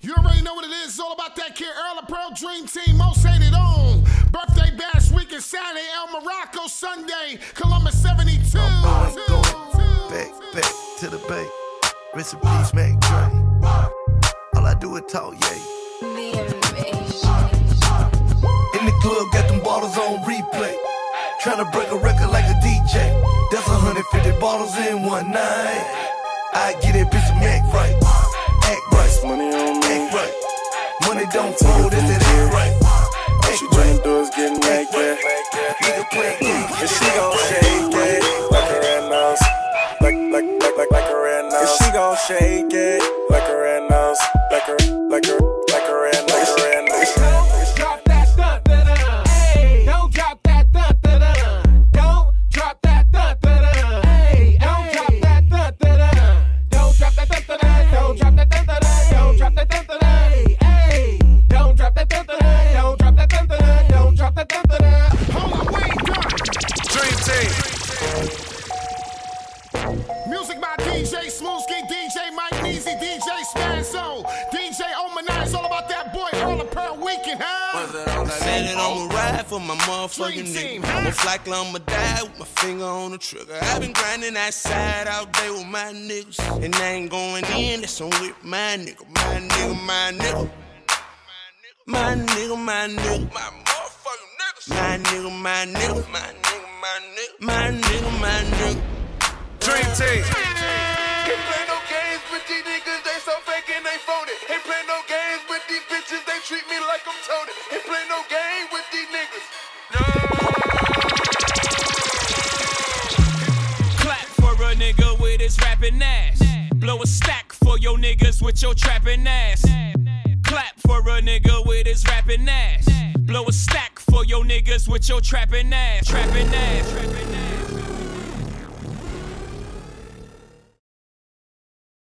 You already know what it is. It's all about that kid, Earl Da Pearl Dream Team, most hated on. Birthday bash weekend, Saturday, El Morocco, Sunday, Columbus 72. I'm going, going, Back, back to the bay. Rest in peace, Mac Dre. All I do is talk, yeah. In the club, got them bottles on replay. Tryna break a record like a DJ. That's 150 bottles in one night. I get that don't fold, that's right. All she tryna do is get naked. And she gon' shake it like a red nose. Like, like, like, like, like a red nose. And she gon' shake it Music by DJ Smoothski, DJ Mike Neasy, DJ Spanso, DJ Omanai. It's all about that boy, Earl Da Pearl Weekend, huh? Said that I'ma ride for my motherfucking nigga. huh? I'ma fly like I'ma die with my finger on the trigger. i been grinding that side all day with my niggas. And I ain't going in, that's on with my nigga. My nigga, my nigga. My nigga, my nigga. My motherfucking niggas. My nigga, my nigga. My nigga, team. Ain't play no games with these niggas, they so fake and they phony. Ain't play no games with these bitches, they treat me like I'm Tony. Ain't play no game with these niggas. Clap for a nigga with his rapping ass. Blow a stack for your niggas with your trapping ass. Clap for a nigga with his rapping ass. Blow a stack for your niggas with your trapping ass. Trapping ass. Trapping ass.